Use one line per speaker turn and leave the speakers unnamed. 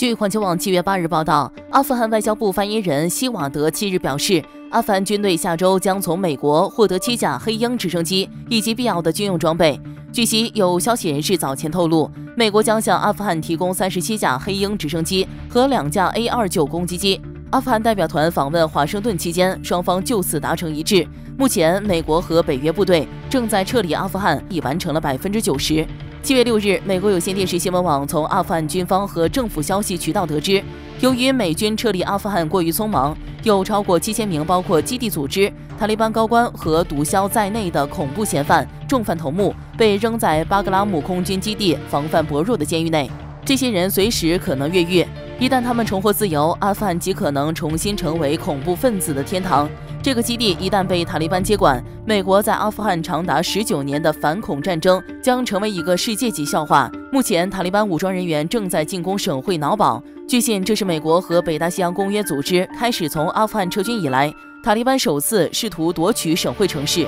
据环球网七月八日报道，阿富汗外交部发言人希瓦德七日表示，阿富汗军队下周将从美国获得七架黑鹰直升机以及必要的军用装备。据悉，有消息人士早前透露，美国将向阿富汗提供三十七架黑鹰直升机和两架 A 二九攻击机。阿富汗代表团访问华盛顿期间，双方就此达成一致。目前，美国和北约部队正在撤离阿富汗，已完成了百分之九十。七月六日，美国有线电视新闻网从阿富汗军方和政府消息渠道得知，由于美军撤离阿富汗过于匆忙，有超过七千名包括基地组织、塔利班高官和毒枭在内的恐怖嫌犯重犯头目被扔在巴格拉姆空军基地防范薄弱的监狱内。这些人随时可能越狱，一旦他们重获自由，阿富汗极可能重新成为恐怖分子的天堂。这个基地一旦被塔利班接管，美国在阿富汗长达十九年的反恐战争将成为一个世界级笑话。目前，塔利班武装人员正在进攻省会瑙堡。据信，这是美国和北大西洋公约组织开始从阿富汗撤军以来，塔利班首次试图夺取省会城市。